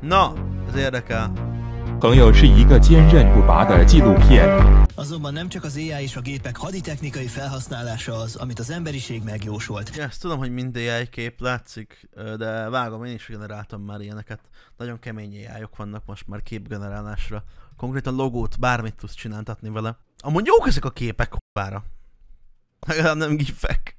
Na, ez érdekel. 朋友是一个坚韧不拔的纪录片， Azonban nem csak az AI és a gépek haditechnikai felhasználása az, amit az emberiség megjósolt. Ja, ezt tudom, hogy mind AI kép látszik, ö, de vágom, én is generáltam már ilyeneket. Nagyon kemény ai vannak most már képgenerálásra. Konkrétan logót, bármit tudsz csináltatni vele. Amúgy jók ezek a képek, h***ára. Legalább nem gifek.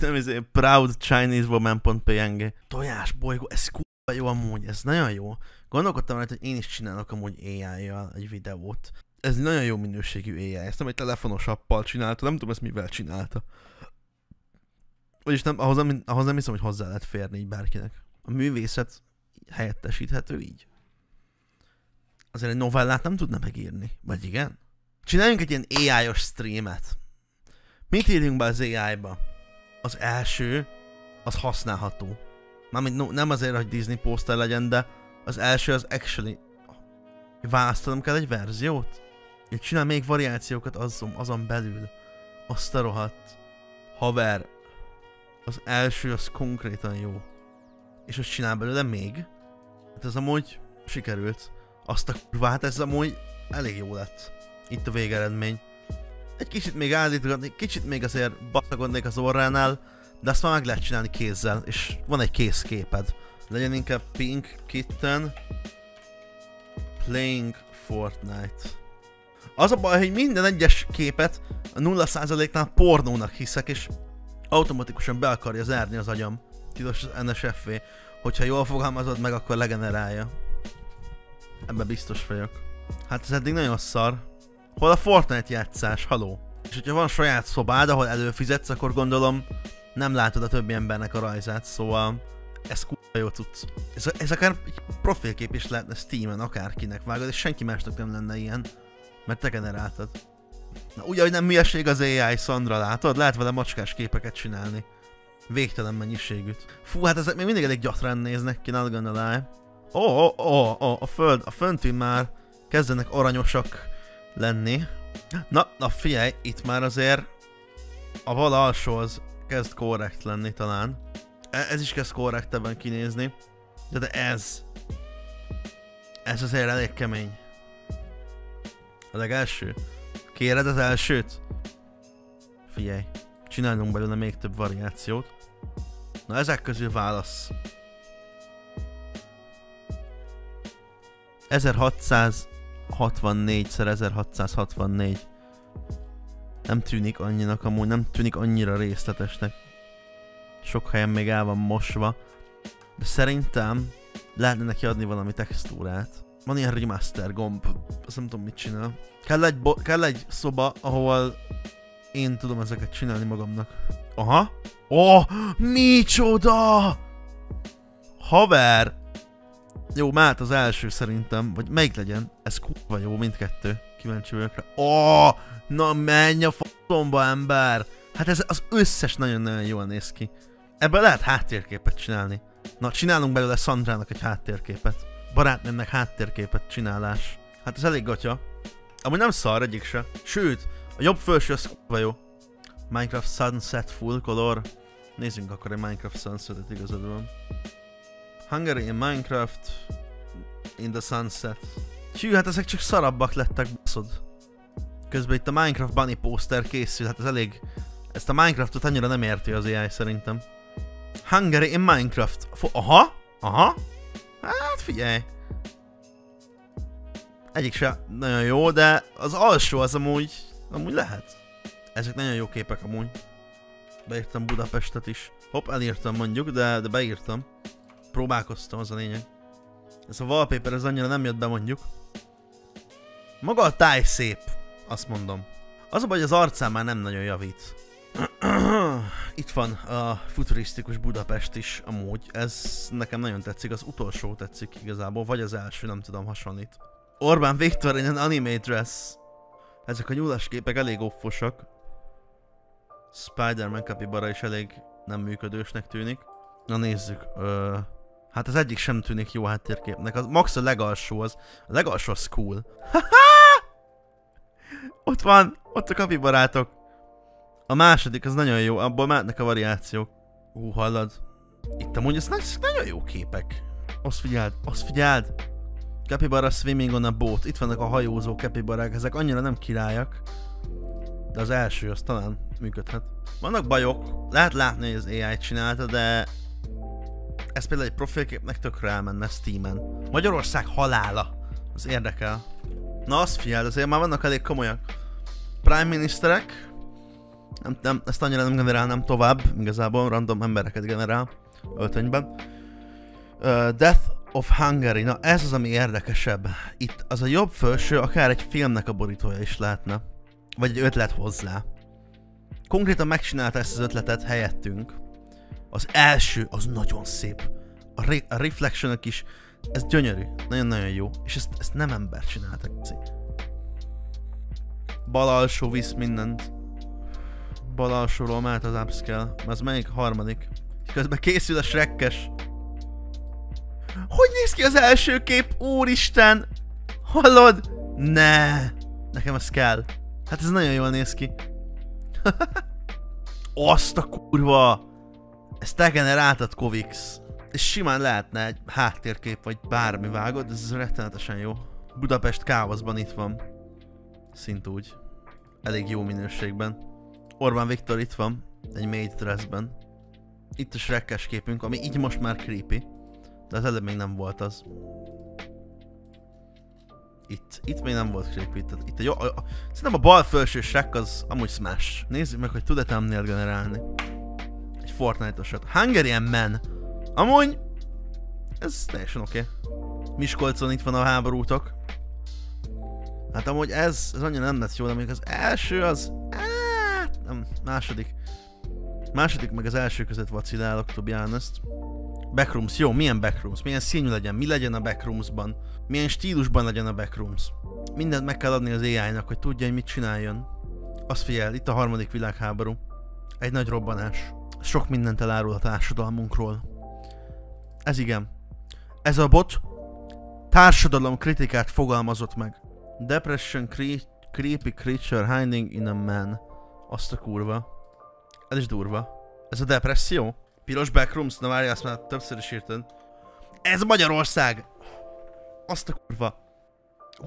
Nem izé, proud Chinese woman.png. Tojás bolygó, ez kurva jó amúgy, ez nagyon jó. Gondolkodtam rajta, hogy én is csinálok amúgy AI-jal egy videót. Ez nagyon jó minőségű AI, ezt nem egy telefonos appal csinálta, nem tudom ezt mivel csinálta. Vagyis nem, ahhoz, nem, ahhoz nem hiszem, hogy hozzá lehet férni így bárkinek. A művészet helyettesíthető így. Azért egy novellát nem tudna megírni, vagy igen? Csináljunk egy ilyen AI-os streamet. Mit írjunk be az AI-ba? Az első, az használható. Mármint no, nem azért, hogy Disney poster legyen, de az első az actually... Választanom kell egy verziót? És csinál még variációkat azon, azon belül. Azt a rohadt. Haver. Az első az konkrétan jó. És azt csinál belőle még. Hát ez amúgy sikerült. Azt a kurvát, ez amúgy elég jó lett. Itt a végeredmény. Egy kicsit még állítgatni, kicsit még azért baszagodnék az orránál, de azt már meg lehet csinálni kézzel, és van egy kézképed. Legyen inkább Pink Kitten Playing Fortnite. Az a baj, hogy minden egyes képet a 0%-nál pornónak hiszek, és automatikusan be akarja zárni az agyam. Tilos az NSFV. Hogyha jól fogalmazod meg, akkor legenerálja. Ebben biztos vagyok. Hát ez eddig nagyon szar. Hol a Fortnite játszás? Haló? És hogyha van saját szobád, ahol előfizetsz, akkor gondolom nem látod a többi embernek a rajzát, szóval ez kurva jó tudsz. Ez, ez akár egy profilkép is lehetne Steam-en, akárkinek vágod, és senki másnak nem lenne ilyen, mert te generáltad. Na ugye, hogy nem hülyeség az AI, Sandra, látod? Lehet vele macskás képeket csinálni. Végtelen mennyiségűt. Fú, hát ezek még mindig elég gyatran néznek ki, not gonna lie. Ó, ó, ó, ó, a föld, a fönti már kezdenek aranyosak lenni. Na, na figyelj, itt már azért a bal alsó az kezd korrekt lenni talán. E- Ez is kezd korrektebben kinézni. De, de ez... Ez azért elég kemény. A legelső. Kéred az elsőt? Figyelj, csinálunk belőle még több variációt. Na ezek közül válasz. 1664 x 1664. Nem tűnik annyinak amúgy, nem tűnik annyira részletesnek. Sok helyen még el van mosva. De szerintem lehetne neki adni valami textúrát. Van ilyen remaster gomb, azt nem tudom mit csinál. Kell egy, kell egy szoba, ahol én tudom ezeket csinálni magamnak. Aha. Oh, micsoda! Haver! Jó, Mát az első szerintem, vagy melyik legyen? Ez kurva jó, mindkettő. Kíváncsi vagyok rá. Oh, na menj a f***omba, ember! Hát ez az összes nagyon-nagyon jól néz ki. Ebből lehet háttérképet csinálni. Na, csinálunk belőle Szandrának egy háttérképet. Barátnőmnek háttérképet csinálás. Hát ez elég gatya. Amúgy nem szar egyik se. Sőt, a jobb felső az jó. Minecraft Sunset Full Color. Nézzünk akkor egy Minecraft Sunset-et igazad. Hungary in Minecraft in the Sunset. Hű, hát ezek csak szarabbak lettek, baszod. Közben itt a Minecraft Bunny poster készül, hát ez elég... Ezt a Minecraftot annyira nem érti az AI szerintem. Hungary in Minecraft. Fo- aha, aha. Hát figyelj. Egyik se nagyon jó, de az alsó az amúgy, amúgy lehet. Ezek nagyon jó képek amúgy. Beírtam Budapestet is. Hopp, elírtam mondjuk, de, de beírtam. Próbálkoztam, az a lényeg. Ez a wallpaper ez annyira nem jött be mondjuk. Maga a táj szép, azt mondom. Az a baj, az arcán már nem nagyon javít. Itt van a futurisztikus Budapest is amúgy. Ez nekem nagyon tetszik, az utolsó tetszik igazából, vagy az első, nem tudom, hasonlít. Orbán Viktor in an anime dress. Ezek a nyúlas képek elég offosak. Spider-Man kapibara is elég nem működősnek tűnik. Na nézzük. Ö, hát az egyik sem tűnik jó háttérképnek. Az max a legalsó az. A legalsó az cool. ott van! Ott a kapibarátok. A második az nagyon jó, abból mehetnek a variációk. Ú, hallad? Itt amúgy ez nagy- nagyon jó képek. Azt figyeld, azt figyeld! Capybara swimming on a boat. Itt vannak a hajózó kepibarák, ezek annyira nem királyak. De az első, az talán működhet. Vannak bajok, lehet látni, hogy az AI csinálta, de ez például egy profilképnek tökre elmenne Steam-en. Magyarország halála. Az érdekel. Na azt figyeld, azért már vannak elég komolyak. Prime Ministerek. Nem, nem, ezt annyira nem generálnám tovább, igazából random embereket generál öltönyben. Uh, Death of Hungary, na ez az, ami érdekesebb. Itt az a jobb felső, akár egy filmnek a borítója is lehetne. Vagy egy ötlet hozzá. Konkrétan megcsinálta ezt az ötletet helyettünk. Az első, az nagyon szép. A, re- a reflection is, ez gyönyörű, nagyon-nagyon jó. És ezt, ezt nem ember csinálta, kci. Bal alsó visz mindent. Bal alsóról mehet az upscale. Az melyik harmadik? Közben készül a Shrekkes. Hogy néz ki az első kép? Úristen! Hallod? Ne! Nekem ez kell. Hát ez nagyon jól néz ki. Azt a kurva! Ezt te generáltad, Kovix. És simán lehetne egy háttérkép, vagy bármi vágod, ez rettenetesen jó. Budapest káoszban itt van. Szintúgy. Elég jó minőségben. Orbán Viktor itt van, egy maid dressben. Itt a Shrekkes képünk, ami így most már creepy. De az előbb még nem volt az. Itt, itt még nem volt creepy. Itt, itt a jó, a, a, szerintem a bal felső Shrek az amúgy smash. Nézzük meg, hogy tud-e generálni. Egy Fortnite-osat. Hungarian Man. Amúgy, ez teljesen oké. Okay. Miskolcon itt van a háborútok. Hát amúgy ez, ez annyira nem lett jó, de még az első az... Áh, nem, második. Második meg az első között vacilálok, to be honest. Backrooms, jó, milyen backrooms? Milyen színű legyen? Mi legyen a backroomsban? Milyen stílusban legyen a backrooms? Mindent meg kell adni az AI-nak, hogy tudja, hogy mit csináljon. Azt figyel, itt a harmadik világháború. Egy nagy robbanás. Sok mindent elárul a társadalmunkról. Ez igen. Ez a bot társadalom kritikát fogalmazott meg. Depression cre- creepy creature hiding in a man. Azt a kurva. Ez is durva. Ez a depresszió? Piros backrooms? Na várj, azt már többször is írtad. Ez Magyarország! Azt a kurva.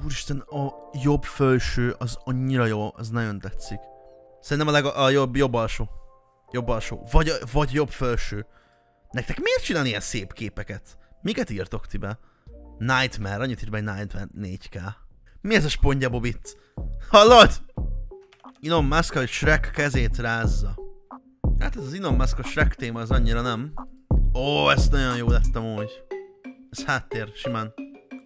Úristen, a jobb felső az annyira jó, az nagyon tetszik. Szerintem a, leg, a jobb, jobb alsó. Jobb alsó. Vagy, vagy jobb felső. Nektek miért csinálni ilyen szép képeket? Miket írtok ti be? Nightmare, annyit írt be, hogy Nightmare 4K. Mi ez a spondja bobit? Hallod? Elon Musk, hogy Shrek kezét rázza. Hát ez az Elon Musk a Shrek téma az annyira nem. Ó, ez nagyon jó lett amúgy. Ez háttér, simán.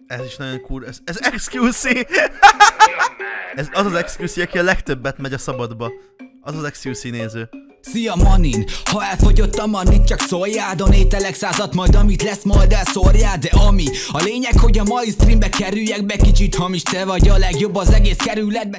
Ez is nagyon cool. Ez, ez XQC! ez az az XQC, aki a legtöbbet megy a szabadba. Az az XQC néző. Szia Manin, ha elfogyott a manit, csak szóljál Donételek százat majd, amit lesz, majd elszórjál. De ami, a lényeg, hogy a mai streambe kerüljek be Kicsit hamis, te vagy a legjobb az egész kerületbe